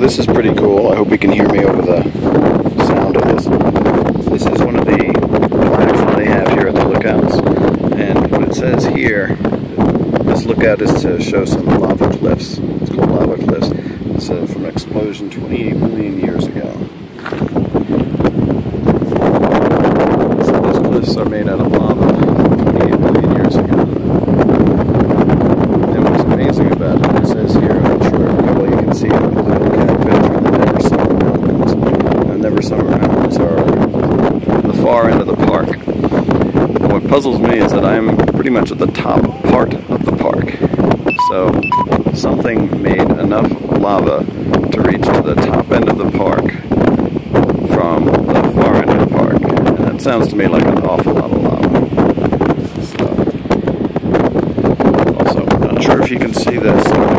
this is pretty cool. I hope you can hear me over the sound of this. This is one of the plaques that they have here at the lookouts. And what it says here, this lookout is to show some lava cliffs. It's called lava cliffs. It's uh, from an explosion 28 million years ago. So those cliffs are made out of puzzles me is that I'm pretty much at the top part of the park. So something made enough lava to reach to the top end of the park from the far end of the park. And that sounds to me like an awful lot of lava. So, also, I'm not sure if you can see this.